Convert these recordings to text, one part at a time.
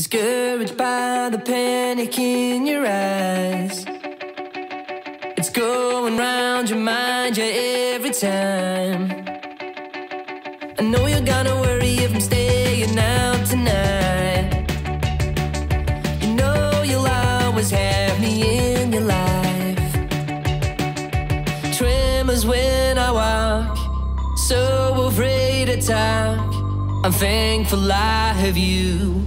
Discouraged by the panic in your eyes. It's going round your mind, yeah, every time. I know you're gonna worry if I'm staying out tonight. You know you'll always have me in your life. Tremors when I walk, so afraid to talk. I'm thankful I have you.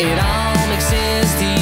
It all makes sense to you.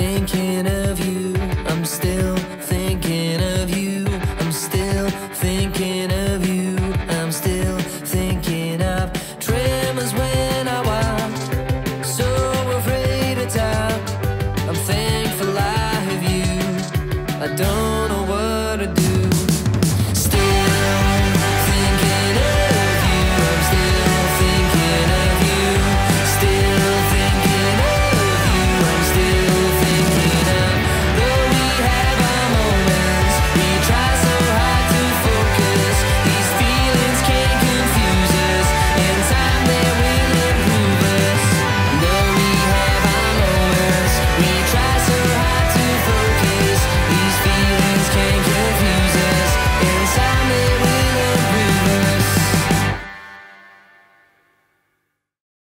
thinking of you. I'm still thinking of you. I'm still thinking of you. I'm still thinking of tremors when I walk. So afraid to talk. I'm thankful I have you. I don't know.